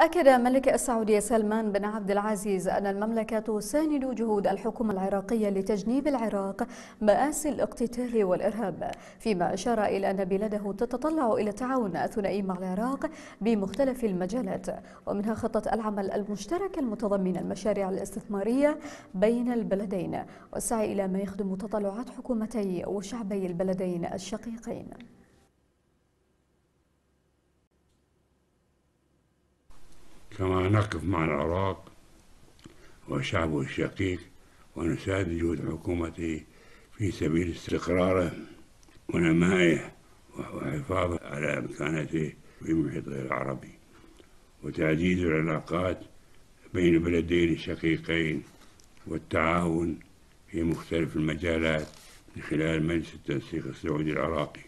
أكد ملك السعودية سلمان بن عبد العزيز أن المملكة تساند جهود الحكومة العراقية لتجنيب العراق مآسي الاقتتال والإرهاب فيما أشار إلى أن بلاده تتطلع إلى التعاون الثنائي مع العراق بمختلف المجالات ومنها خطة العمل المشترك المتضمن المشاريع الاستثمارية بين البلدين والسعي إلى ما يخدم تطلعات حكومتي وشعبي البلدين الشقيقين. كما نقف مع العراق وشعبه الشقيق ونساعد جهود حكومته في سبيل استقراره ونمائه وحفاظه على مكانته في محيطه العربي. وتعزيز العلاقات بين البلدين الشقيقين والتعاون في مختلف المجالات من خلال مجلس التنسيق السعودي العراقي.